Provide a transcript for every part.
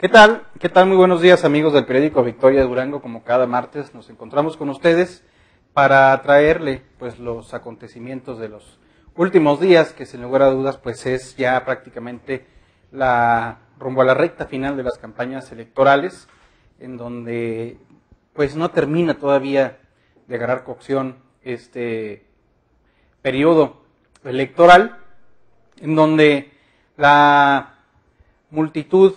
¿Qué tal? ¿Qué tal? Muy buenos días amigos del periódico Victoria Durango. Como cada martes nos encontramos con ustedes para traerle pues los acontecimientos de los últimos días, que sin lugar a dudas pues es ya prácticamente la rumbo a la recta final de las campañas electorales, en donde pues no termina todavía de agarrar cocción este periodo electoral, en donde la multitud,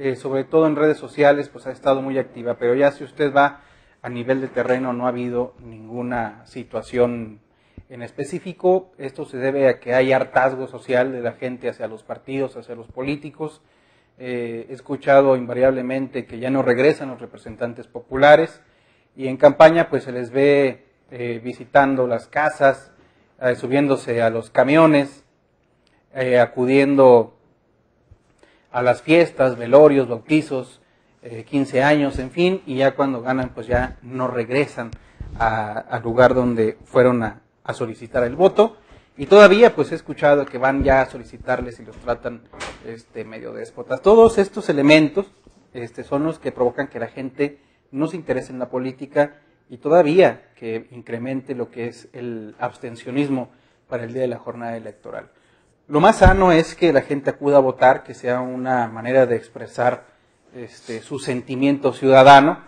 eh, sobre todo en redes sociales, pues ha estado muy activa, pero ya si usted va a nivel de terreno no ha habido ninguna situación en específico. Esto se debe a que hay hartazgo social de la gente hacia los partidos, hacia los políticos. Eh, he escuchado invariablemente que ya no regresan los representantes populares y en campaña pues se les ve eh, visitando las casas, subiéndose a los camiones, acudiendo a las fiestas, velorios, bautizos, 15 años, en fin, y ya cuando ganan pues ya no regresan al lugar donde fueron a, a solicitar el voto. Y todavía pues he escuchado que van ya a solicitarles y los tratan este, medio déspotas. Todos estos elementos este, son los que provocan que la gente no se interese en la política y todavía que incremente lo que es el abstencionismo para el día de la jornada electoral. Lo más sano es que la gente acuda a votar, que sea una manera de expresar este, su sentimiento ciudadano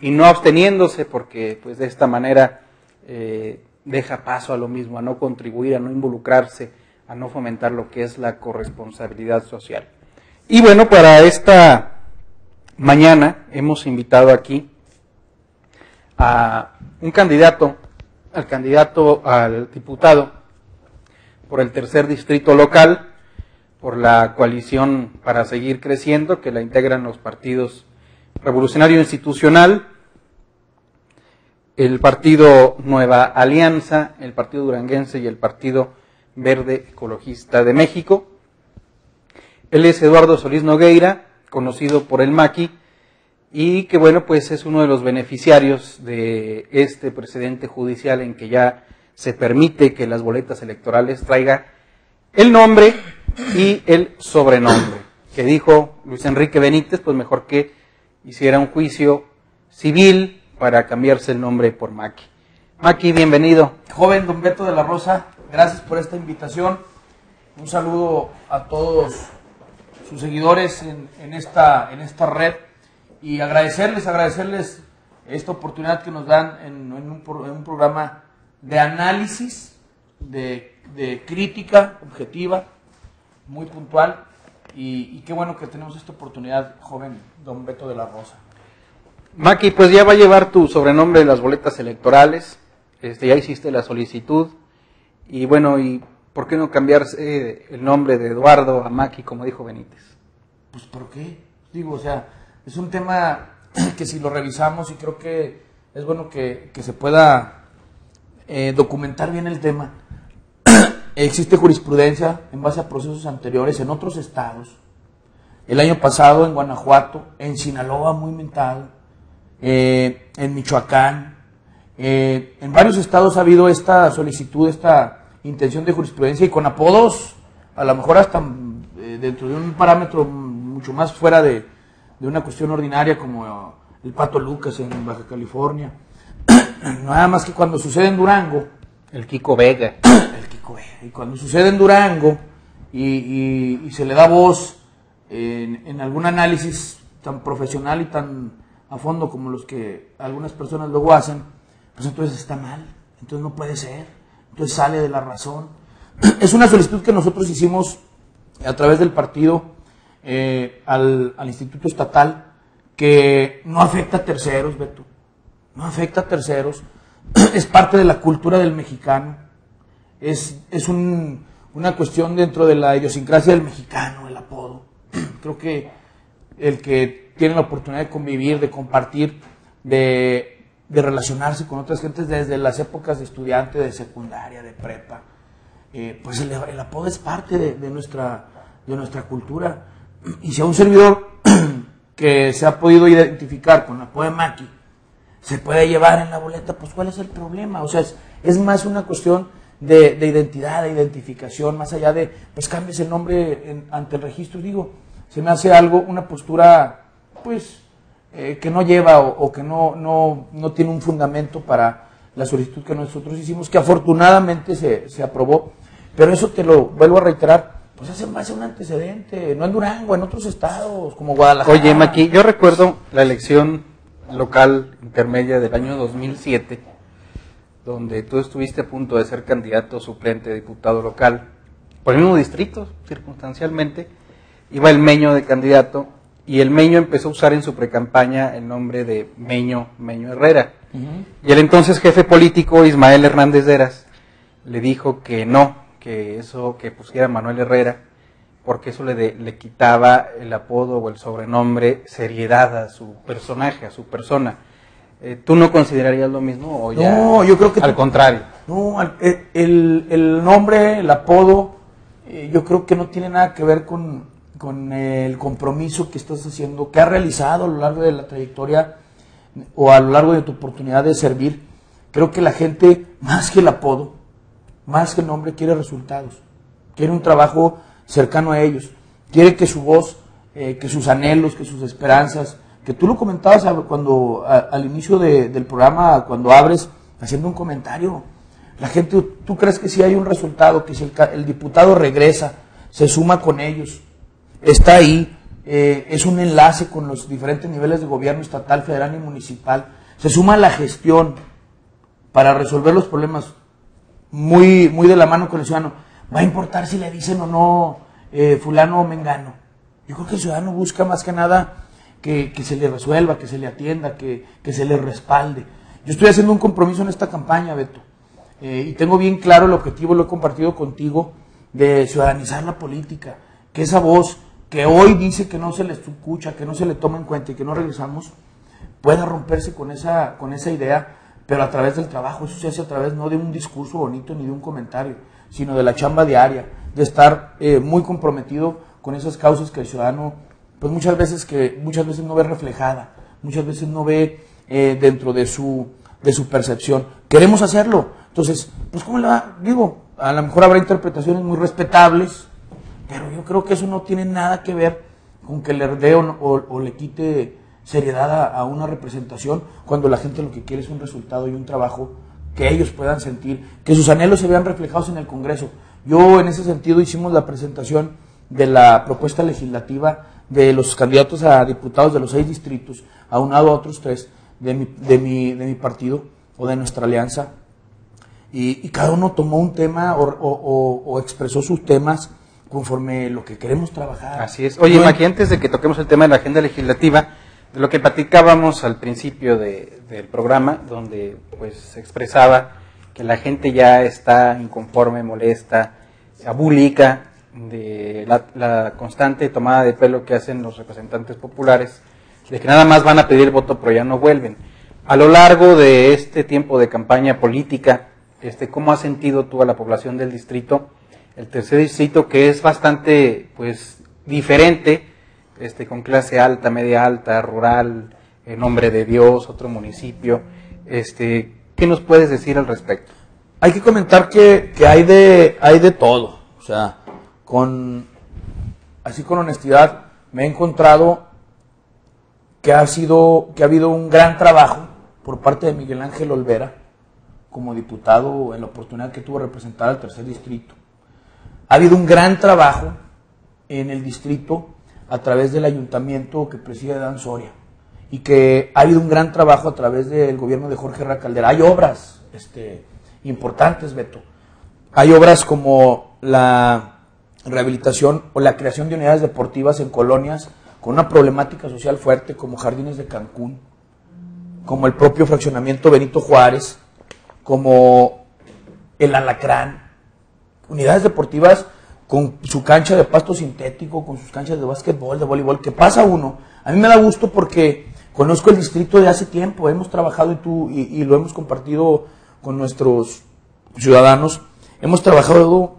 y no absteniéndose porque pues de esta manera eh, deja paso a lo mismo, a no contribuir, a no involucrarse, a no fomentar lo que es la corresponsabilidad social. Y bueno, para esta mañana hemos invitado aquí a un candidato, al candidato al diputado por el tercer distrito local, por la coalición para seguir creciendo, que la integran los partidos Revolucionario Institucional, el Partido Nueva Alianza, el Partido Duranguense y el Partido Verde Ecologista de México. Él es Eduardo Solís Nogueira, conocido por el Maqui, y que bueno, pues es uno de los beneficiarios de este precedente judicial en que ya se permite que las boletas electorales traiga el nombre y el sobrenombre, que dijo Luis Enrique Benítez, pues mejor que hiciera un juicio civil para cambiarse el nombre por Maki. Maki, bienvenido. Joven Don Beto de la Rosa, gracias por esta invitación. Un saludo a todos sus seguidores en, esta, en esta red y agradecerles, agradecerles esta oportunidad que nos dan en, un, programa de análisis, de, crítica objetiva, muy puntual. Y, y, qué bueno que tenemos esta oportunidad, joven don Beto de la Rosa. Maki, pues ya va a llevar tu sobrenombre en las boletas electorales. Este, ya hiciste la solicitud. Y bueno, ¿y por qué no cambiarse el nombre de Eduardo a Maki, como dijo Benítez? Pues ¿por qué? Digo, o sea, es un tema que si lo revisamos y creo que es bueno que, se pueda eh, documentar bien el tema. Existe jurisprudencia en base a procesos anteriores en otros estados. El año pasado en Guanajuato, en Sinaloa muy mentado, eh, en Michoacán, eh, en varios estados ha habido esta solicitud, esta intención de jurisprudencia y con apodos, a lo mejor hasta eh, dentro de un parámetro mucho más fuera de, una cuestión ordinaria como el Pato Lucas en Baja California. Nada más que cuando sucede en Durango. El Kiko Vega. El Kiko Vega. Y cuando sucede en Durango y, se le da voz en, en algún análisis tan profesional y tan a fondo como los que algunas personas luego hacen, pues entonces está mal, entonces no puede ser, entonces sale de la razón. Es una solicitud que nosotros hicimos a través del partido eh, al, Instituto Estatal que no afecta a terceros, Beto, no afecta a terceros, es parte de la cultura del mexicano, es, es una cuestión dentro de la idiosincrasia del mexicano, el apodo. Creo que el que tienen la oportunidad de convivir, de compartir, de, relacionarse con otras gentes desde las épocas de estudiante, de secundaria, de prepa. Eh, pues el, apodo es parte de, nuestra, de nuestra cultura. Y si a un servidor que se ha podido identificar con la apodo de Maki se puede llevar en la boleta, pues ¿cuál es el problema? O sea, es, más una cuestión de, identidad, de identificación, más allá de, pues cambies el nombre ante el registro. Digo, se me hace algo, una postura pues, eh, que no lleva o, que no, no, no, tiene un fundamento para la solicitud que nosotros hicimos, que afortunadamente se, se aprobó. Pero eso te lo vuelvo a reiterar, pues hace más un antecedente, no en Durango, en otros estados, como Guadalajara. Oye, Maki, yo recuerdo la elección local intermedia del año 2007, donde tú estuviste a punto de ser candidato suplente diputado local, por el mismo distrito, circunstancialmente, iba el Meño de candidato y el Meño empezó a usar en su precampaña el nombre de Meño, Meño Herrera. Y el entonces jefe político, Ismael Hernández Deras, le dijo que no, que eso, que pusiera Manuel Herrera, porque eso le, le quitaba el apodo o el sobrenombre seriedad a su personaje, a su persona. Eh, ¿Tú no considerarías lo mismo? O ya, no, yo creo que... Al contrario. No, el, el, nombre, el apodo, eh, yo creo que no tiene nada que ver con, con el compromiso que estás haciendo, que has realizado a lo largo de la trayectoria o a lo largo de tu oportunidad de servir. Creo que la gente, más que el apodo, más que el nombre, quiere resultados. Quiere un trabajo cercano a ellos. Quiere que su voz, eh, que sus anhelos, que sus esperanzas, que tú lo comentabas cuando al inicio del programa, cuando abres, haciendo un comentario. La gente, tú crees que si hay un resultado, que si el, el diputado regresa, se suma con ellos, está ahí, eh, es un enlace con los diferentes niveles de gobierno estatal, federal y municipal. Se suma a la gestión para resolver los problemas muy, muy de la mano con el ciudadano. Va a importar si le dicen o no eh, fulano o mengano. Yo creo que el ciudadano busca más que nada que, se le resuelva, que se le atienda, que, se le respalde. Yo estoy haciendo un compromiso en esta campaña, Beto, eh, y tengo bien claro el objetivo, lo he compartido contigo, de ciudadanizar la política, que esa voz que hoy dice que no se le escucha, que no se le toma en cuenta y que no regresamos, pueda romperse con esa, con esa idea, pero a través del trabajo. Eso se hace a través no de un discurso bonito ni de un comentario, sino de la chamba diaria, de estar eh, muy comprometido con esas causas que el ciudadano, pues muchas veces que muchas veces no ve reflejada, muchas veces no ve eh, dentro de su, de su percepción. Queremos hacerlo. Entonces, pues ¿cómo le va? Digo, a lo mejor habrá interpretaciones muy respetables, pero yo creo que eso no tiene nada que ver con que le dé o, le quite seriedad a, una representación cuando la gente lo que quiere es un resultado y un trabajo que ellos puedan sentir, que sus anhelos se vean reflejados en el Congreso. Yo en ese sentido hicimos la presentación de la propuesta legislativa de los candidatos a diputados de los seis distritos, aunado a otros tres de mi, de mi, de mi partido o de nuestra alianza, y, cada uno tomó un tema o, o expresó sus temas conforme lo que queremos trabajar. Así es. Oye, Maki, antes de que toquemos el tema de la agenda legislativa, de lo que platicábamos al principio del programa, donde pues se expresaba que la gente ya está inconforme, molesta, abúlica de la, constante tomada de pelo que hacen los representantes populares, de que nada más van a pedir voto pero ya no vuelven. A lo largo de este tiempo de campaña política, este, ¿cómo has sentido tú a la población del distrito? el tercer distrito que es bastante pues diferente, este, con clase alta, media alta, rural, en nombre de Dios, otro municipio. Este, ¿Qué nos puedes decir al respecto? Hay que comentar que, hay, de, hay de todo. O sea, con, así con honestidad, me he encontrado que ha, sido, que ha habido un gran trabajo por parte de Miguel Ángel Olvera como diputado en la oportunidad que tuvo de representar al tercer distrito ha habido un gran trabajo en el distrito a través del ayuntamiento que preside Dan Soria y que ha habido un gran trabajo a través del gobierno de Jorge Racaldera. Hay obras este, importantes, Beto. Hay obras como la rehabilitación o la creación de unidades deportivas en colonias con una problemática social fuerte como Jardines de Cancún, como el propio fraccionamiento Benito Juárez, como el Alacrán, unidades deportivas con su cancha de pasto sintético, con sus canchas de básquetbol, de voleibol, que pasa uno. A mí me da gusto porque conozco el distrito de hace tiempo, hemos trabajado y, tú, y, lo hemos compartido con nuestros ciudadanos, hemos trabajado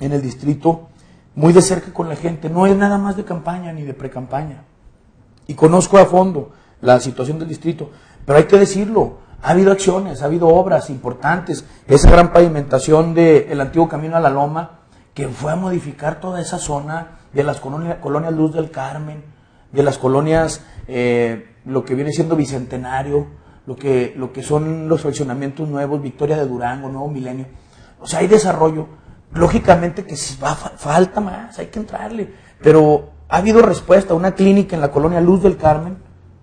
en el distrito muy de cerca con la gente, no es nada más de campaña ni de pre-campaña. Y conozco a fondo la situación del distrito, pero hay que decirlo, ha habido acciones, ha habido obras importantes. Esa gran pavimentación del antiguo camino a la Loma, que fue a modificar toda esa zona de las colonias, Luz del Carmen, de las colonias, eh, lo que viene siendo Bicentenario, lo que, lo que son los fraccionamientos nuevos, Victoria de Durango, Nuevo Milenio. O sea, hay desarrollo. Lógicamente que va, falta más, hay que entrarle. Pero ha habido respuesta. Una clínica en la colonia Luz del Carmen,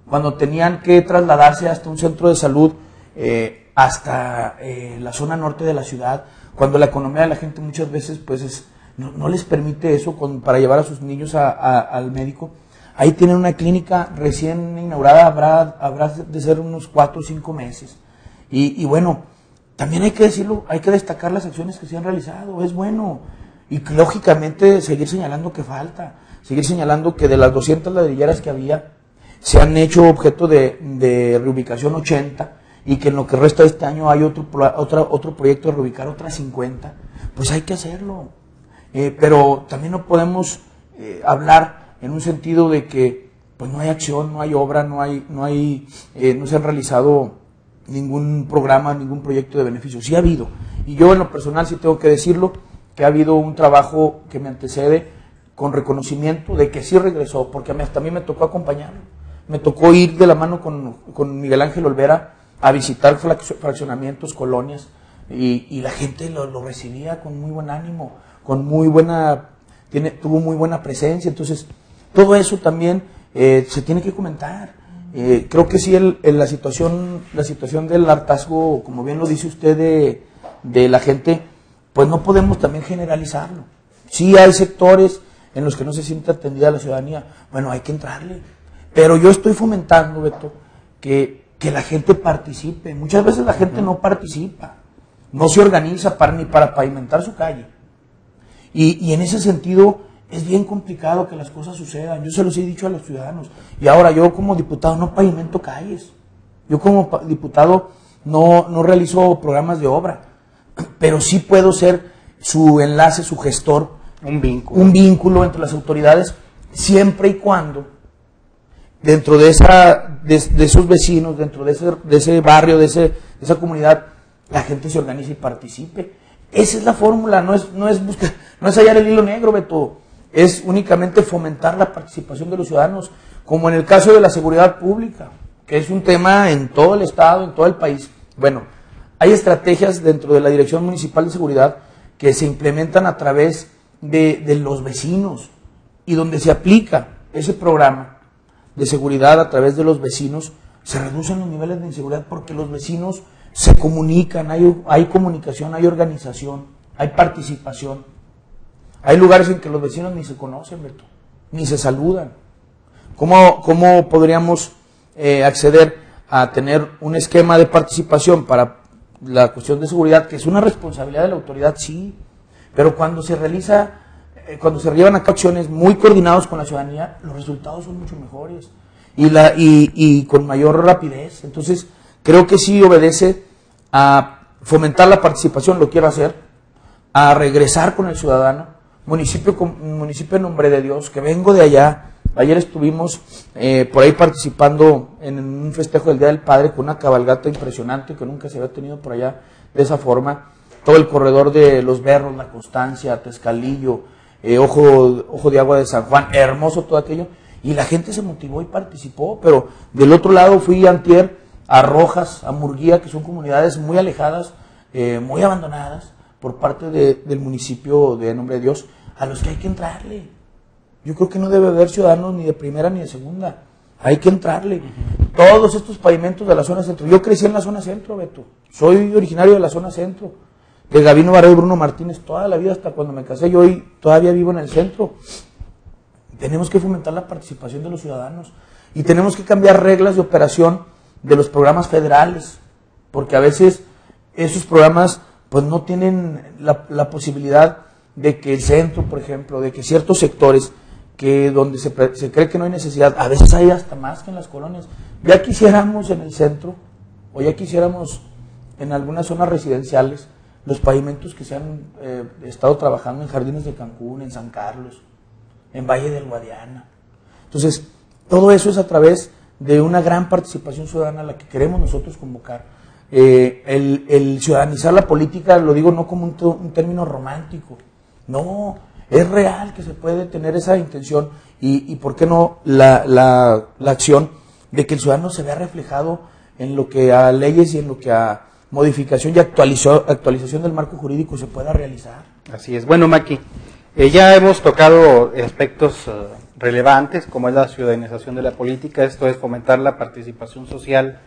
cuando tenían que trasladarse hasta un centro de salud, eh, hasta eh, la zona norte de la ciudad, cuando la economía de la gente muchas veces pues no, les permite eso para llevar a sus niños al médico. Ahí tienen una clínica recién inaugurada, habrá, habrá de ser unos cuatro o cinco meses. Y, bueno, también hay que decirlo, hay que destacar las acciones que se han realizado, es bueno. Y lógicamente seguir señalando que falta, seguir señalando que de las 200 ladrilleras que había, se han hecho objeto de reubicación 80 y que en lo que resta de este año hay otro, otro, otro proyecto de reubicar otras 50, pues hay que hacerlo. Eh, pero también no podemos eh, hablar en un sentido de que pues no hay acción, no hay obra, no hay, no hay, eh, no se han realizado ningún programa, ningún proyecto de beneficio. Sí ha habido. Y yo en lo personal sí tengo que decirlo, que ha habido un trabajo que me antecede con reconocimiento de que sí regresó, porque hasta a mí me tocó acompañarlo. Me tocó ir de la mano con, con Miguel Ángel Olvera a visitar fraccionamientos, colonias, y, la gente lo, recibía con muy buen ánimo, con muy buena, tiene, tuvo muy buena presencia, entonces todo eso también eh, se tiene que comentar. Eh, creo que sí el, la situación, la situación del hartazgo, como bien lo dice usted de, de la gente, pues no podemos también generalizarlo. Sí hay sectores en los que no se siente atendida la ciudadanía, bueno, hay que entrarle. Pero yo estoy fomentando, Beto, que que la gente participe. Muchas veces la gente no participa, no se organiza para, ni para pavimentar su calle. Y, en ese sentido es bien complicado que las cosas sucedan. Yo se los he dicho a los ciudadanos. Y ahora yo como diputado no pavimento calles. Yo como diputado no, no realizo programas de obra. Pero sí puedo ser su enlace, su gestor. Un vínculo. Un vínculo entre las autoridades siempre y cuando dentro de, esa, de, esos vecinos, dentro de ese, de ese barrio, de, ese, de esa comunidad, la gente se organice y participe. Esa es la fórmula, no es, no es, buscar, no es hallar el hilo negro, Beto, es únicamente fomentar la participación de los ciudadanos, como en el caso de la seguridad pública, que es un tema en todo el Estado, en todo el país. Bueno, hay estrategias dentro de la Dirección Municipal de Seguridad que se implementan a través de, de los vecinos y donde se aplica ese programa de seguridad a través de los vecinos, se reducen los niveles de inseguridad porque los vecinos se comunican, hay, hay comunicación, hay organización, hay participación. Hay lugares en que los vecinos ni se conocen, ni se saludan. ¿Cómo, cómo podríamos eh, acceder a tener un esquema de participación para la cuestión de seguridad, que es una responsabilidad de la autoridad, sí, pero cuando se realiza cuando se llevan a cabo acciones muy coordinados con la ciudadanía, los resultados son mucho mejores y, la, y, con mayor rapidez. Entonces, creo que sí obedece a fomentar la participación, lo quiero hacer, a regresar con el ciudadano, municipio, municipio en nombre de Dios, que vengo de allá. Ayer estuvimos eh, por ahí participando en un festejo del Día del Padre con una cabalgata impresionante que nunca se había tenido por allá de esa forma. Todo el corredor de Los Berros, La Constancia, Tezcalillo, eh, ojo, ojo de agua de San Juan, hermoso todo aquello. Y la gente se motivó y participó, pero del otro lado fui antier a Rojas, a Murguía, que son comunidades muy alejadas, eh, muy abandonadas por parte del municipio de Nombre de Dios, a los que hay que entrarle. Yo creo que no debe haber ciudadanos ni de primera ni de segunda. Hay que entrarle. Todos estos pavimentos de la zona centro. Yo crecí en la zona centro, Beto. Soy originario de la zona centro de Gabino Barrio y Bruno Martínez toda la vida hasta cuando me casé. Yo hoy todavía vivo en el centro. Tenemos que fomentar la participación de los ciudadanos y tenemos que cambiar reglas de operación de los programas federales, porque a veces esos programas pues no tienen la, posibilidad de que el centro, por ejemplo, de que ciertos sectores que donde se, se, cree que no hay necesidad, a veces hay hasta más que en las colonias. Ya quisiéramos en el centro o ya quisiéramos en algunas zonas residenciales los pavimentos que se han eh, estado trabajando en Jardines de Cancún, en San Carlos, en Valle del Guadiana. Entonces, todo eso es a través de una gran participación ciudadana a la que queremos nosotros convocar. Eh, el, ciudadanizar la política, lo digo no como un, término romántico, no, Es real que se puede tener esa intención y, y ¿por qué no la, la, la acción de que el ciudadano se vea reflejado en lo que a leyes y en lo que a modificación y actualización del marco jurídico se pueda realizar? Así es. Bueno, Maki, eh, ya hemos tocado aspectos uh, relevantes como es la ciudadanización de la política, esto es fomentar la participación social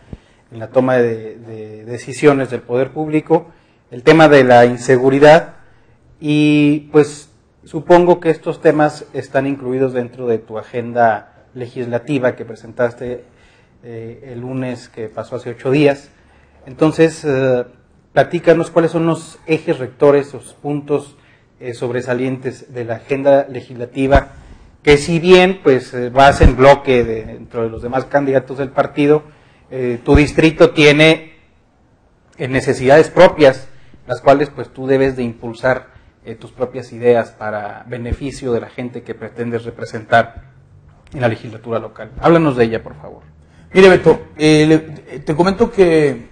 en la toma de, de decisiones del poder público, el tema de la inseguridad y pues supongo que estos temas están incluidos dentro de tu agenda legislativa que presentaste eh, el lunes que pasó hace ocho días. Entonces, eh, platícanos cuáles son los ejes rectores, los puntos eh, sobresalientes de la agenda legislativa, que si bien pues eh, vas en bloque de, dentro de los demás candidatos del partido, eh, tu distrito tiene necesidades propias, las cuales pues tú debes de impulsar tus propias ideas para beneficio de la gente que pretendes representar en la legislatura local. Háblanos de ella, por favor. Mire, Beto, eh, te comento que,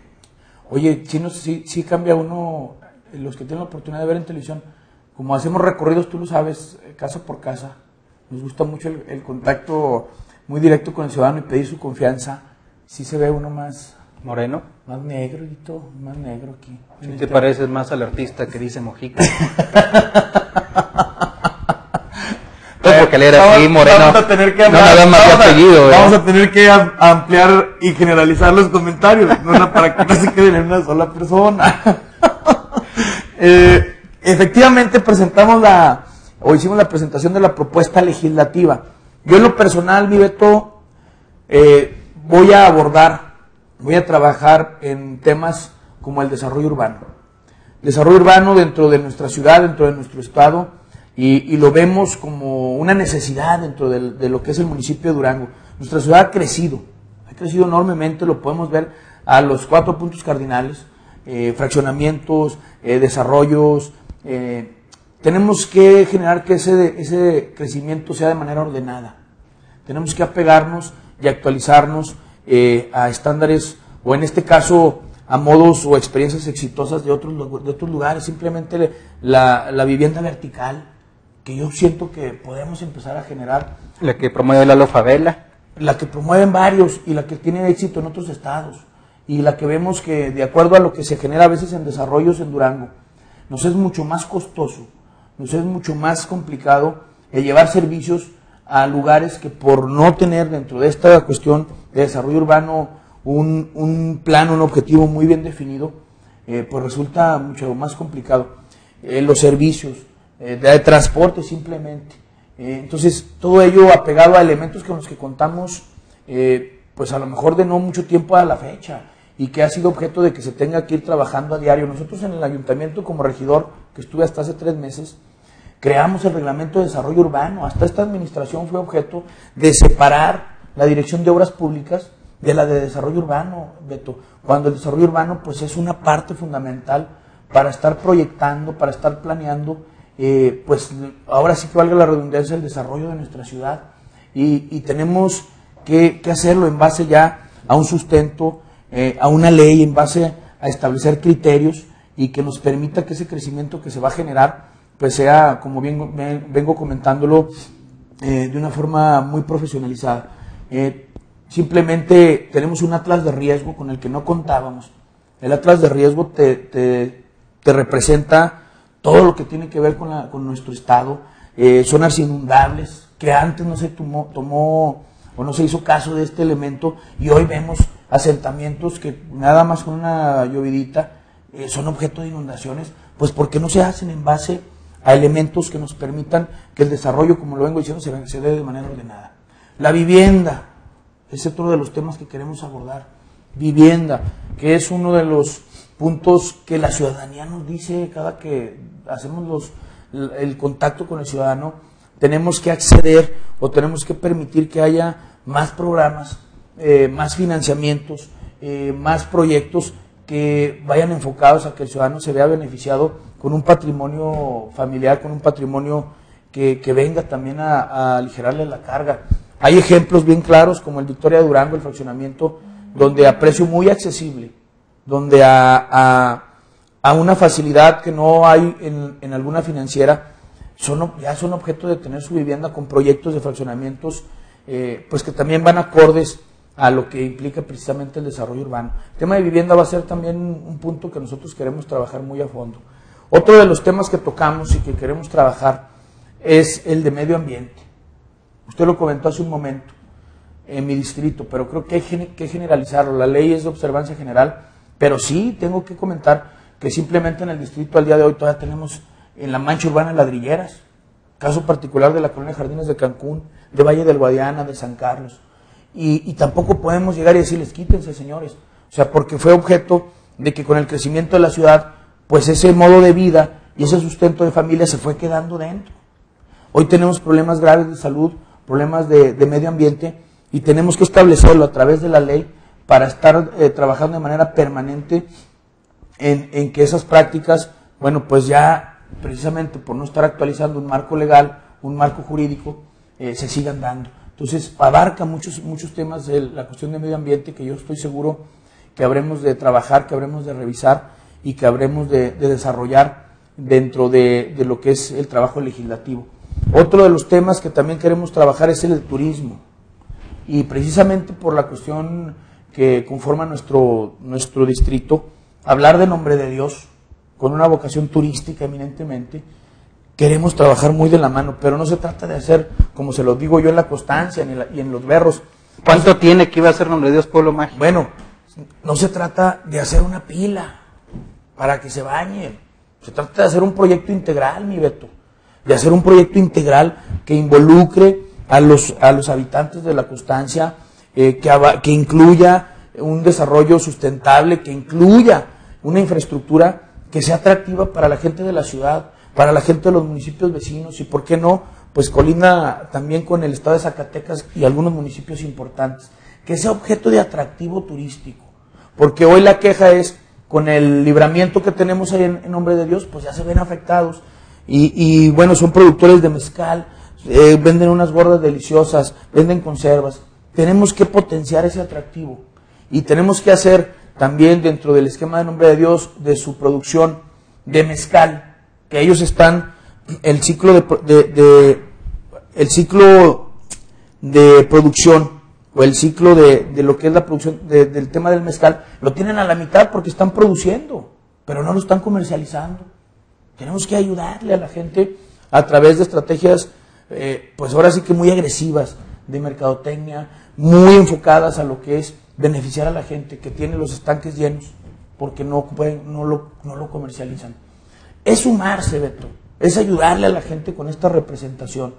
oye, chinos, sí, sí cambia uno, eh, los que tienen la oportunidad de ver en televisión, como hacemos recorridos, tú lo sabes, eh, casa por casa, nos gusta mucho el, el contacto muy directo con el ciudadano y pedir su confianza, sí se ve uno más, Moreno, más negro, más negro aquí. En te pareces más al artista que dice Mojica. No, Vamos- así, moreno. Vamos a tener que no hablar- nada más de vamos a- apellido, ¿eh? Vamos a tener que am- ampliar y generalizar los comentarios, no para que no se queden en una sola persona. Eh, efectivamente presentamos la, o hicimos la presentación de la propuesta legislativa. Yo en lo personal, mi Beto, eh, voy a abordar, voy a trabajar en temas como el desarrollo urbano. Desarrollo urbano dentro de nuestra ciudad, dentro de nuestro estado, y, y lo vemos como una necesidad dentro de lo que es el municipio de Durango. Nuestra ciudad ha crecido, ha crecido enormemente, lo podemos ver a los cuatro puntos cardinales, eh, fraccionamientos, eh, desarrollos. eh, tenemos que generar que ese, ese crecimiento sea de manera ordenada. Tenemos que apegarnos y actualizarnos a estándares, o en este caso, a modos o experiencias exitosas de otros, de otros lugares. Simplemente la, la vivienda vertical, que yo siento que podemos empezar a generar, La que promueve Lalo Favela. la que promueven varios y la que tiene éxito en otros estados, y la que vemos que, de acuerdo a lo que se genera a veces en desarrollos en Durango, nos es mucho más costoso, nos es mucho más complicado el llevar servicios a lugares que por no tener dentro de esta cuestión de desarrollo urbano un, un plan, un objetivo muy bien definido, eh, pues resulta mucho más complicado. Eh, los servicios, eh, de transporte simplemente. Eh, entonces, todo ello apegado a elementos con los que contamos, eh, pues a lo mejor de no mucho tiempo a la fecha y que ha sido objeto de que se tenga que ir trabajando a diario. Nosotros en el ayuntamiento como regidor, que estuve hasta hace tres meses, creamos el reglamento de desarrollo urbano. Hasta esta administración fue objeto de separar la dirección de obras públicas de la de desarrollo urbano, Beto. Cuando el desarrollo urbano pues es una parte fundamental para estar proyectando, para estar planeando, eh, pues ahora sí que valga la redundancia el desarrollo de nuestra ciudad. Y, tenemos que, hacerlo en base ya a un sustento, eh, a una ley, en base a establecer criterios y que nos permita que ese crecimiento que se va a generar, pues sea, como bien, ven- vengo comentándolo, eh, de una forma muy profesionalizada. Simplemente tenemos un atlas de riesgo con el que no contábamos. El atlas de riesgo te- te representa todo lo que tiene que ver con, la- con nuestro estado, eh, zonas inundables, que antes no se tomó, o no se hizo caso de este elemento y hoy vemos asentamientos que nada más con una llovidita eh, son objeto de inundaciones, pues porque no se hacen en base a elementos que nos permitan que el desarrollo, como lo vengo diciendo, se dé de manera ordenada. La vivienda es otro de los temas que queremos abordar. Vivienda, que es uno de los puntos que la ciudadanía nos dice cada que hacemos los, el contacto con el ciudadano, tenemos que acceder o tenemos que permitir que haya más programas, eh, más financiamientos, eh, más proyectos que vayan enfocados a que el ciudadano se vea beneficiado con un patrimonio familiar, con un patrimonio que, que venga también a, a aligerarle la carga. Hay ejemplos bien claros como el Victoria Durango, el fraccionamiento, donde a precio muy accesible, donde a, a- una facilidad que no hay en, en alguna financiera, son, ya son objeto de tener su vivienda con proyectos de fraccionamientos, eh, pues que también van acordes a lo que implica precisamente el desarrollo urbano. El tema de vivienda va a ser también un punto que nosotros queremos trabajar muy a fondo. Otro de los temas que tocamos y que queremos trabajar es el de medio ambiente. Usted lo comentó hace un momento en mi distrito, pero creo que hay que generalizarlo. La ley es de observancia general, pero sí tengo que comentar que simplemente en el distrito al día de hoy todavía tenemos en la mancha urbana ladrilleras, caso particular de la colonia Jardines de Cancún, de Valle del Guadiana, de San Carlos. Y, tampoco podemos llegar y decirles, quítense señores. O sea, porque fue objeto de que con el crecimiento de la ciudad, pues ese modo de vida y ese sustento de familia se fue quedando dentro. Hoy tenemos problemas graves de salud, problemas de, medio ambiente y tenemos que establecerlo a través de la ley para estar eh, trabajando de manera permanente en, que esas prácticas, bueno, pues ya precisamente por no estar actualizando un marco legal, un marco jurídico, eh, se sigan dando. Entonces, abarca muchos, muchos temas de la cuestión de medio ambiente que yo estoy seguro que habremos de trabajar, que habremos de revisar y que habremos de, desarrollar dentro de, lo que es el trabajo legislativo. Otro de los temas que también queremos trabajar es el turismo. Y precisamente por la cuestión que conforma nuestro, nuestro distrito, hablar de nombre de Dios con una vocación turística eminentemente, queremos trabajar muy de la mano, pero no se trata de hacer, como se lo digo yo en la constancia y en los berros. ¿Cuánto tiene que iba a ser nombre de Dios Pueblo Mágico? Bueno, no se trata de hacer una pila para que se bañe. Se trata de hacer un proyecto integral, mi Beto. De hacer un proyecto integral que involucre a los, a los habitantes de la constancia, eh, que, incluya un desarrollo sustentable, que incluya una infraestructura que sea atractiva para la gente de la ciudad, para la gente de los municipios vecinos y, ¿por qué no? Pues colinda también con el estado de Zacatecas y algunos municipios importantes. Que sea objeto de atractivo turístico. Porque hoy la queja es, con el libramiento que tenemos ahí en, nombre de Dios, pues ya se ven afectados. Y, bueno, son productores de mezcal, eh, venden unas gordas deliciosas, venden conservas. Tenemos que potenciar ese atractivo. Y tenemos que hacer también dentro del esquema de nombre de Dios de su producción de mezcal que ellos están, el ciclo de, el ciclo de producción o el ciclo de, lo que es la producción del tema del mezcal, lo tienen a la mitad porque están produciendo, pero no lo están comercializando. Tenemos que ayudarle a la gente a través de estrategias, eh, pues ahora sí que muy agresivas de mercadotecnia, muy enfocadas a lo que es beneficiar a la gente que tiene los estanques llenos porque no, pueden, no, lo, no lo comercializan es sumarse, Beto, es ayudarle a la gente con esta representación.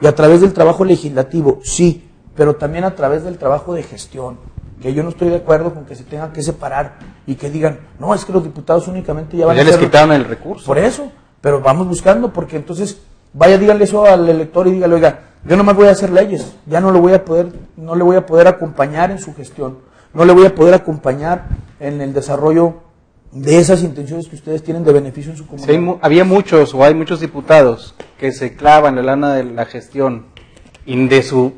Y a través del trabajo legislativo, sí, pero también a través del trabajo de gestión. Que yo no estoy de acuerdo con que se tenga que separar y que digan, no, es que los diputados únicamente ya van pues ya les quitaron el recurso. Por eso, pero vamos buscando, porque entonces, vaya, díganle eso al elector y dígale, oiga, yo no más voy a hacer leyes, ya no le voy a poder, no le voy a poder acompañar en su gestión, no le voy a poder acompañar en el desarrollo de esas intenciones que ustedes tienen de beneficio en su comunidad. había muchos o hay muchos diputados que se clavan la lana de la gestión y de su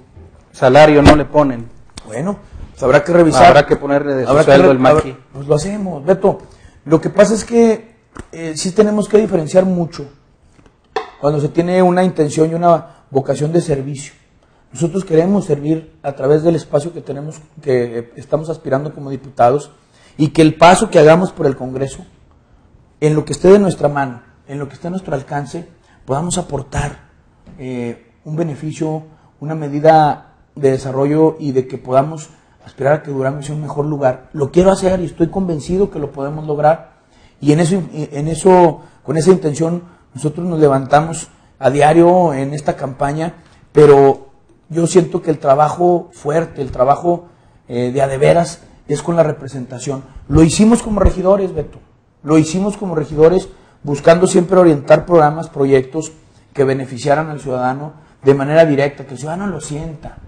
salario no le ponen. Bueno, pues habrá que revisar. Habrá que ponerle de su sueldo el maqui. Pues lo hacemos, Beto. Lo que pasa es que eh, sí tenemos que diferenciar mucho cuando se tiene una intención y una vocación de servicio. Nosotros queremos servir a través del espacio que tenemos, que estamos aspirando como diputados, y que el paso que hagamos por el Congreso, en lo que esté de nuestra mano, en lo que esté a nuestro alcance, podamos aportar eh, un beneficio, una medida de desarrollo y de que podamos aspirar a que Durango sea un mejor lugar. Lo quiero hacer y estoy convencido que lo podemos lograr. Y en eso, en eso, con esa intención, nosotros nos levantamos a diario en esta campaña, pero yo siento que el trabajo fuerte, el trabajo eh, de adeveras, es con la representación. Lo hicimos como regidores, Beto. Lo hicimos como regidores buscando siempre orientar programas, proyectos que beneficiaran al ciudadano de manera directa, que el ciudadano lo sienta.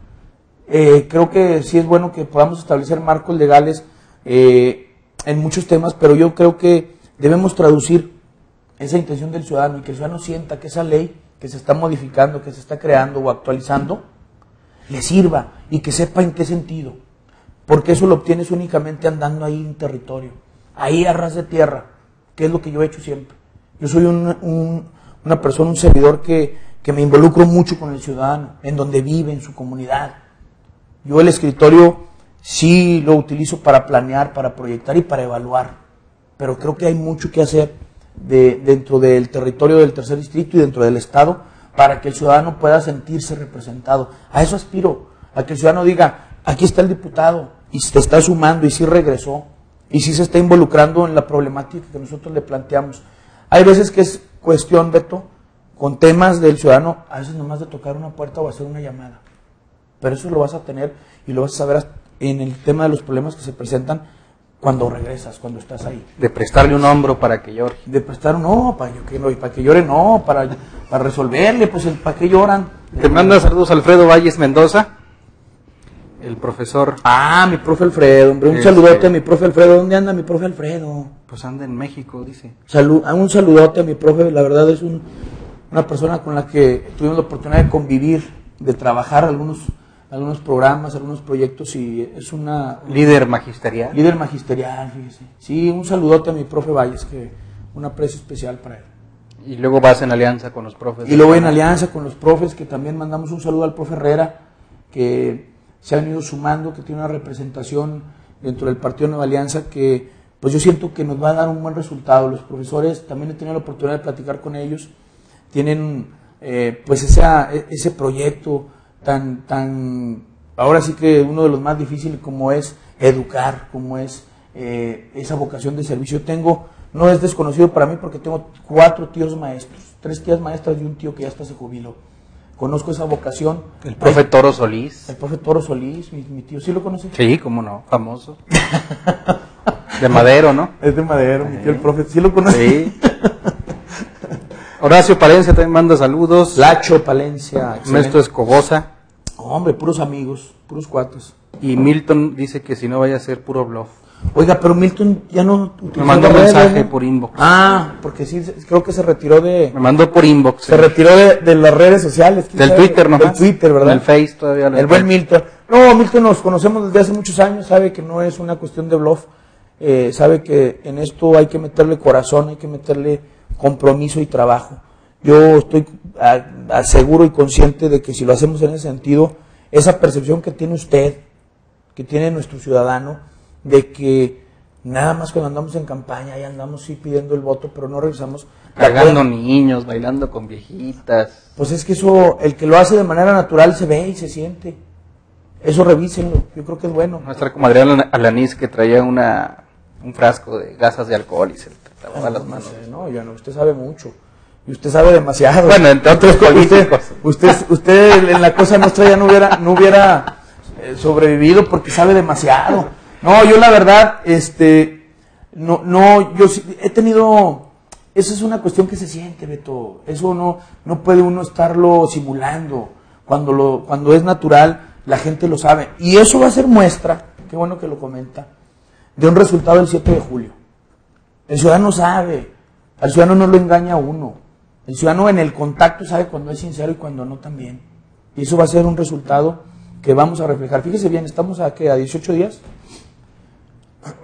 Eh, creo que sí es bueno que podamos establecer marcos legales eh, en muchos temas, pero yo creo que debemos traducir esa intención del ciudadano y que el ciudadano sienta que esa ley que se está modificando, que se está creando o actualizando, le sirva y que sepa en qué sentido porque eso lo obtienes únicamente andando ahí en territorio, ahí a ras de tierra, que es lo que yo he hecho siempre. Yo soy un, una persona, un servidor que, que me involucro mucho con el ciudadano, en donde vive, en su comunidad. Yo el escritorio sí lo utilizo para planear, para proyectar y para evaluar, pero creo que hay mucho que hacer de, dentro del territorio del tercer distrito y dentro del Estado para que el ciudadano pueda sentirse representado. A eso aspiro, a que el ciudadano diga, aquí está el diputado y se está sumando y sí regresó y sí se está involucrando en la problemática que nosotros le planteamos. Hay veces que es cuestión, Beto, con temas del ciudadano, a veces nomás de tocar una puerta o hacer una llamada. Pero eso lo vas a tener y lo vas a saber en el tema de los problemas que se presentan cuando regresas, cuando estás ahí. De prestarle un hombro para que llore. De prestar un no, para que, para que llore, no, para, para resolverle, pues para que lloran. Te manda saludos Alfredo Valles Mendoza, el profesor. Ah, mi profe Alfredo, hombre, un Este- saludote a mi profe Alfredo. ¿Dónde anda mi profe Alfredo? Pues anda en México, dice. Salu- a un saludote a mi profe, la verdad es un- una persona con la que tuvimos la oportunidad de convivir, de trabajar algunos, algunos programas, algunos proyectos y es una Líder magisterial. líder magisterial, fíjese. Sí, un saludote a mi profe Valles, que un aprecio especial para él. Y luego vas en alianza con los profes. Y luego en alianza con los profes, que también mandamos un saludo al profe Herrera, que se ha venido sumando, que tiene una representación dentro del Partido Nueva Alianza, que pues yo siento que nos va a dar un buen resultado. Los profesores, también he tenido la oportunidad de platicar con ellos, tienen eh, pues esa, e- ese proyecto tan, tan, ahora sí que uno de los más difíciles como es educar, como es eh, esa vocación de servicio. Tengo, no es desconocido para mí porque tengo cuatro tíos maestros, tres tías maestras y un tío que ya hasta se jubiló. Conozco esa vocación. El profe Toro Solís. El profe Toro Solís, mi, mi tío, ¿sí lo conoce? Sí, cómo no, famoso. De madero, ¿no? Es de Madero, mi tío el profe, ¿sí lo conoce? Sí. Horacio Palencia también manda saludos. Lacho, Palencia. Ernesto Escobosa. Hombre, puros amigos, puros cuates. Y Milton dice que si no vaya a ser puro bluff. Oiga, pero Milton ya no Me mandó redes, mensaje ¿no? por inbox. Ah, porque sí, creo que se retiró de... Me mandó por inbox. Se retiró de, de las redes sociales. ¿quién Del sabe? Twitter nomás. Del Twitter, ¿verdad? Del Face todavía. lo El buen Milton. No, Milton nos conocemos desde hace muchos años, sabe que no es una cuestión de bluff, eh, sabe que en esto hay que meterle corazón, hay que meterle compromiso y trabajo. Yo estoy ah, ah, seguro y consciente de que si lo hacemos en ese sentido, esa percepción que tiene usted, que tiene nuestro ciudadano, de que nada más cuando andamos en campaña, ahí andamos sí pidiendo el voto, pero no regresamos. Cargando niños, bailando con viejitas. Pues es que eso, el que lo hace de manera natural se ve y se siente. Eso revísenlo, yo creo que es bueno. Nuestra comadre Alanis que traía una, un frasco de gasas de alcohol y se le tapaba las No manos. sé, no, ya no, usted sabe mucho. Y usted sabe demasiado. Bueno, entre otros usted, políticos. usted, usted en la cosa nuestra ya no hubiera, no hubiera eh, sobrevivido porque sabe demasiado. No, yo la verdad, este, no, no, yo he tenido, eso es una cuestión que se siente, Beto. Eso no, no puede uno estarlo simulando. Cuando lo, cuando es natural, la gente lo sabe. Y eso va a ser muestra, qué bueno que lo comenta, de un resultado del 7 de julio. El ciudadano sabe, al ciudadano no lo engaña a uno. El ciudadano en el contacto sabe cuando es sincero y cuando no también. Y eso va a ser un resultado que vamos a reflejar. Fíjese bien, estamos a, ¿qué? a 18 días.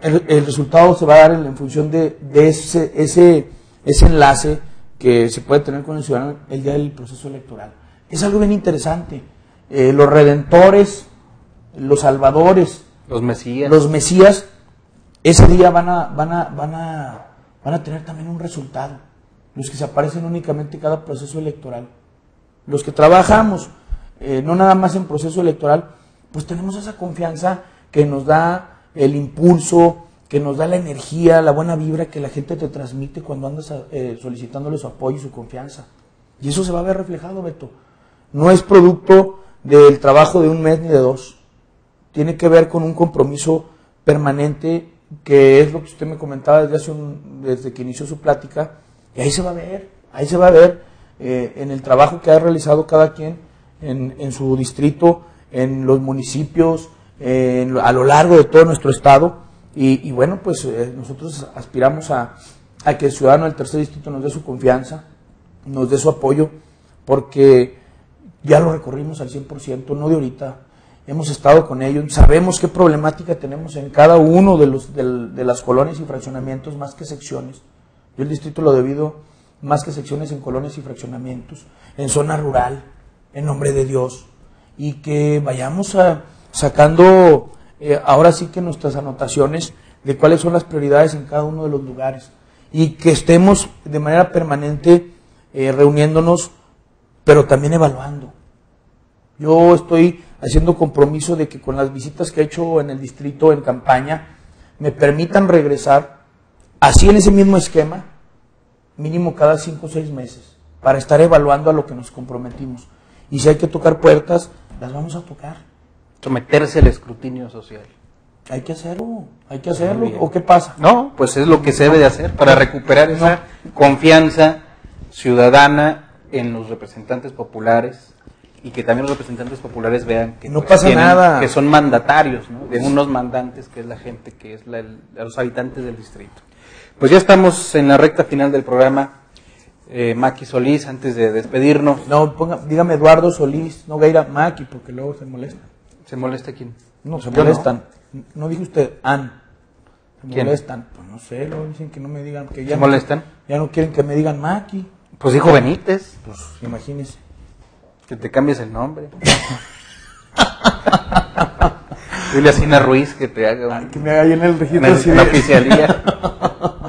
El, el resultado se va a dar en, en función de, de ese, ese, ese enlace que se puede tener con el ciudadano el día del proceso electoral. Es algo bien interesante. Eh, los redentores, los salvadores, Los mesías. los mesías ese día van a, van a, van a, van a tener también un resultado. Los que se aparecen únicamente en cada proceso electoral. Los que trabajamos, eh, no nada más en proceso electoral, pues tenemos esa confianza que nos da el impulso, que nos da la energía, la buena vibra que la gente te transmite cuando andas eh, solicitándole su apoyo y su confianza. Y eso se va a ver reflejado, Beto. No es producto del trabajo de un mes ni de dos tiene que ver con un compromiso permanente, que es lo que usted me comentaba desde, hace un- desde que inició su plática, y ahí se va a ver, ahí se va a ver eh, en el trabajo que ha realizado cada quien en, su distrito, en los municipios, en a lo largo de todo nuestro estado, y, bueno, pues eh, nosotros aspiramos a, que el ciudadano del tercer distrito nos dé su confianza, nos dé su apoyo, porque ya lo recorrimos al 100%, no de ahorita. Hemos estado con ellos, sabemos qué problemática tenemos en cada uno de, los, de las colonias y fraccionamientos, más que secciones. Yo el distrito lo divido más que secciones en colonias y fraccionamientos, en zona rural, en nombre de Dios, y que vayamos a, sacando eh, ahora sí que nuestras anotaciones de cuáles son las prioridades en cada uno de los lugares y que estemos de manera permanente eh, reuniéndonos, pero también evaluando. Yo estoy haciendo compromiso de que con las visitas que he hecho en el distrito en campaña, me permitan regresar así en ese mismo esquema, mínimo cada cinco o seis meses, para estar evaluando a lo que nos comprometimos. Y si hay que tocar puertas, las vamos a tocar. Someterse al escrutinio social. Hay que hacerlo, hay que hacerlo. ¿O qué pasa? No, pues es lo que se debe de hacer para recuperar esa confianza ciudadana en los representantes populares y que también los representantes populares vean que no pues, pasa nada que son mandatarios de unos mandantes que es la gente que es la, los habitantes del distrito pues ya estamos en la recta final del programa. Eh, Maki Solís antes de despedirnos. No ponga, dígame Eduardo Solís no Gaira Maki porque luego se molesta se molesta quién no se molestan. No. dijo usted An se molestan. Pues no sé luego dicen que no me digan que ya se molestan ya no quieren que me digan Maki. Pues dijo Benítez. Pues imagínese. Que te cambies el nombre. Dile a Sina Ruiz que te haga que me haga ahí en el registro en, la oficialía.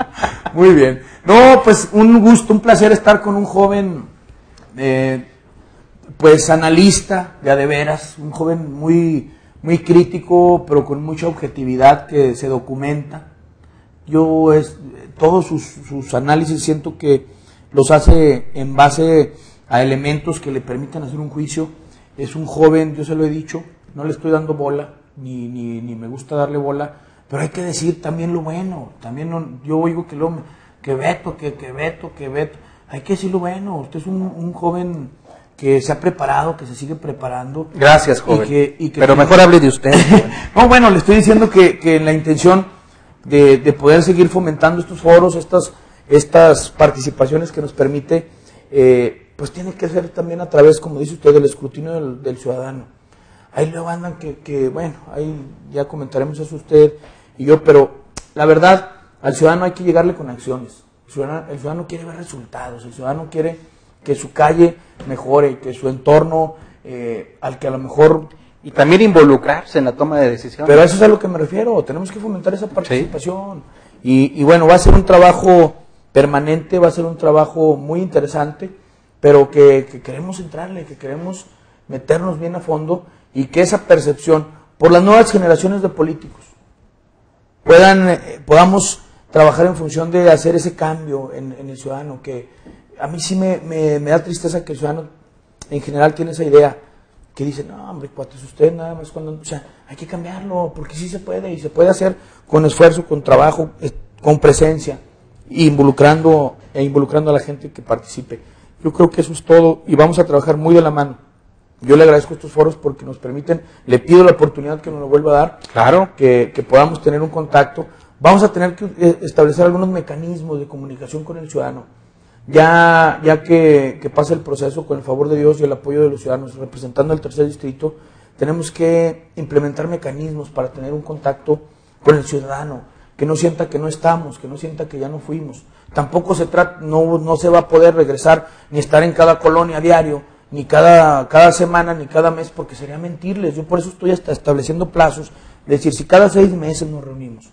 Muy bien. No, pues un gusto, un placer estar con un joven, eh, pues analista de a de veras, un joven muy, muy crítico, pero con mucha objetividad que se documenta. Yo es, todos sus, sus análisis siento que los hace en base a elementos que le permitan hacer un juicio. Es un joven, yo se lo he dicho, no le estoy dando bola, ni, ni, ni me gusta darle bola, pero hay que decir también lo bueno. También no, yo oigo que, lo, que Beto, que, que Beto, que Beto. Hay que decir lo bueno. Usted es un, un joven que se ha preparado, que se sigue preparando. Gracias, joven. Pero mejor hable de usted. no, bueno, le estoy diciendo que, que la intención de, de, poder seguir fomentando estos foros, estas, estas participaciones que nos permite eh, pues tiene que ser también a través, como dice usted, del escrutinio del, ciudadano. Ahí luego andan que, que, bueno, ahí ya comentaremos eso usted y yo, pero la verdad, al ciudadano hay que llegarle con acciones. El ciudadano, el ciudadano quiere ver resultados, el ciudadano quiere que su calle mejore, que su entorno, eh, al que a lo mejor... Y también involucrarse en la toma de decisiones. Pero eso es a lo que me refiero, tenemos que fomentar esa participación. Y, y bueno, va a ser un trabajo permanente, va a ser un trabajo muy interesante pero que, queremos entrarle, que queremos meternos bien a fondo y que esa percepción por las nuevas generaciones de políticos puedan, eh, podamos trabajar en función de hacer ese cambio en, el ciudadano, que a mí sí me, me, da tristeza que el ciudadano en general tiene esa idea, que dice, no, hombre, cuates, usted nada más cuando, o sea, hay que cambiarlo, porque sí se puede, y se puede hacer con esfuerzo, con trabajo, eh, con presencia, involucrando, e involucrando a la gente que participe. Yo creo que eso es todo y vamos a trabajar muy de la mano. Yo le agradezco estos foros porque nos permiten, le pido la oportunidad que nos lo vuelva a dar, claro. que, podamos tener un contacto. Vamos a tener que eh, establecer algunos mecanismos de comunicación con el ciudadano. Ya, ya que, que pasa el proceso con el favor de Dios y el apoyo de los ciudadanos, representando al tercer distrito, tenemos que implementar mecanismos para tener un contacto con el ciudadano, que no sienta que no estamos, que no sienta que ya no fuimos. Tampoco se trata, no, no se va a poder regresar ni estar en cada colonia diario, ni cada, cada semana, ni cada mes, porque sería mentirles. Yo por eso estoy hasta estableciendo plazos, de decir, si cada seis meses nos reunimos.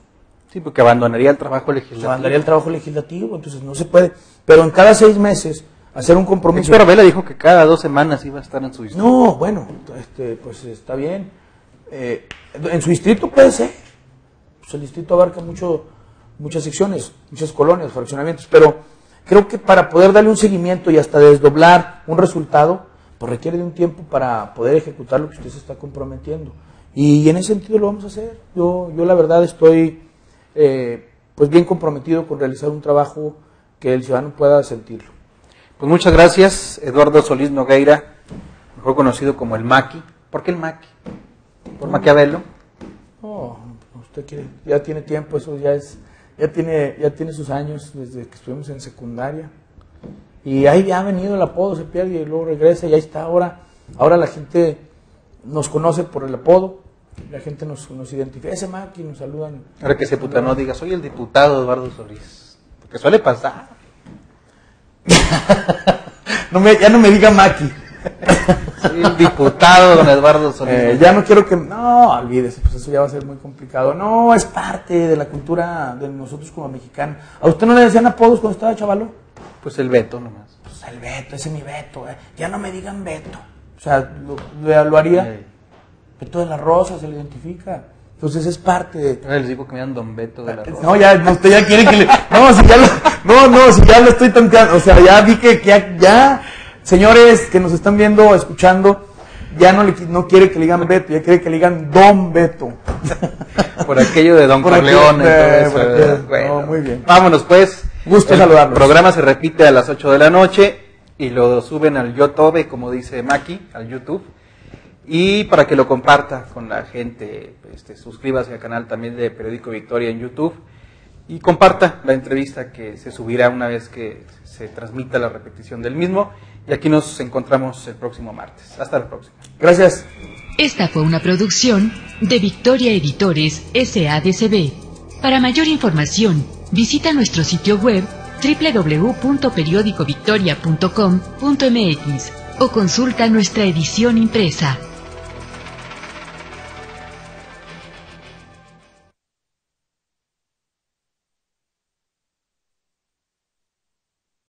Sí, porque abandonaría el trabajo legislativo. Abandonaría el trabajo legislativo, entonces no se puede. Pero en cada seis meses hacer un compromiso. Pero Vela dijo que cada dos semanas iba a estar en su distrito. No, bueno, este, pues está bien. Eh, en su distrito puede ser. Pues el distrito abarca mucho, muchas secciones, muchas colonias, fraccionamientos, pero creo que para poder darle un seguimiento y hasta desdoblar un resultado, pues requiere de un tiempo para poder ejecutar lo que usted se está comprometiendo. Y en ese sentido lo vamos a hacer. Yo, yo la verdad estoy eh, pues bien comprometido con realizar un trabajo que el ciudadano pueda sentirlo. Pues muchas gracias, Eduardo Solís Nogueira, mejor conocido como el Maqui. ¿Por qué el Maqui? ¿Por Maquiavelo? Oh, usted quiere, ya tiene tiempo, eso ya es ya tiene, ya tiene sus años desde que estuvimos en secundaria. Y ahí ya ha venido el apodo, se pierde y luego regresa y ahí está ahora. Ahora la gente nos conoce por el apodo, la gente nos, nos identifica. Ese Maki nos saludan. Ahora que ese puta no diga, soy el diputado Eduardo Solís. Porque suele pasar. no me, ya no me diga Maki. El diputado don Eduardo Solís. Eh, ya no quiero que... No, olvídese, pues eso ya va a ser muy complicado. No, es parte de la cultura de nosotros como mexicanos. ¿A usted no le decían apodos cuando estaba chavalo? Pues el Beto nomás. Pues el Beto, ese es mi Beto. eh. Ya no me digan Beto. O sea, lo, haría. Eh, Beto de la Rosa se le identifica. Entonces es parte de... Les digo que me dan Don Beto de la Rosa. No, ya, usted ya quiere que le... No, si ya lo, no, no, si ya lo estoy tanteando. O sea, ya vi que, que ya, ya, señores que nos están viendo, escuchando, ya no, le, no quiere que le digan Beto, ya quiere que le digan Don Beto. Por aquello de Don todo eh. Bueno, no, muy bien. Vámonos pues. Gusto el saludarlos. programa se repite a las 8 de la noche y lo suben al YouTube, como dice Maki, al YouTube. Y para que lo comparta con la gente, este, suscríbase al canal también de Periódico Victoria en YouTube y comparta la entrevista que se subirá una vez que se transmita la repetición del mismo. Y aquí nos encontramos el próximo martes. Hasta la próxima. Gracias. Esta fue una producción de Victoria Editores SADCB. Para mayor información, visita nuestro sitio web www.periodicovictoria.com.mx o consulta nuestra edición impresa.